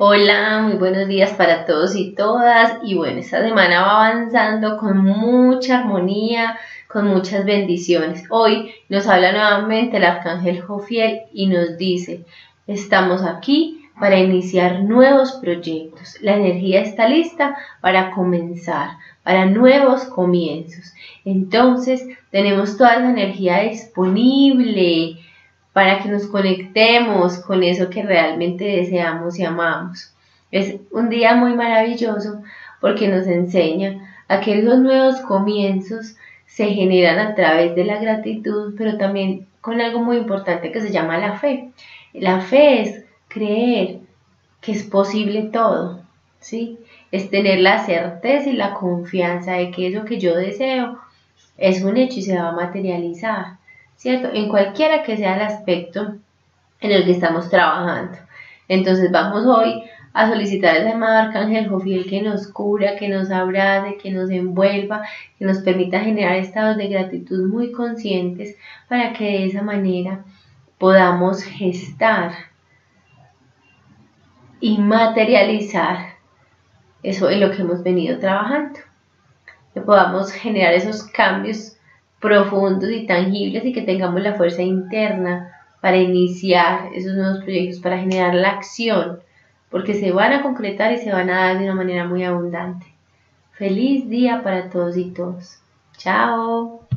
Hola, muy buenos días para todos y todas. Y bueno, esta semana va avanzando con mucha armonía, con muchas bendiciones. Hoy nos habla nuevamente el arcángel Jofiel y nos dice, estamos aquí para iniciar nuevos proyectos. La energía está lista para comenzar, para nuevos comienzos. Entonces, tenemos toda esa energía disponible para que nos conectemos con eso que realmente deseamos y amamos. Es un día muy maravilloso porque nos enseña a que esos nuevos comienzos se generan a través de la gratitud, pero también con algo muy importante que se llama la fe. La fe es creer que es posible todo, ¿sí? Es tener la certeza y la confianza de que eso que yo deseo es un hecho y se va a materializar. ¿Cierto? En cualquiera que sea el aspecto en el que estamos trabajando. Entonces vamos hoy a solicitar al amado Arcángel Jofiel que nos cura, que nos abrace, que nos envuelva, que nos permita generar estados de gratitud muy conscientes para que de esa manera podamos gestar y materializar eso en lo que hemos venido trabajando. Que podamos generar esos cambios profundos y tangibles y que tengamos la fuerza interna para iniciar esos nuevos proyectos, para generar la acción, porque se van a concretar y se van a dar de una manera muy abundante. Feliz día para todos y todos. Chao.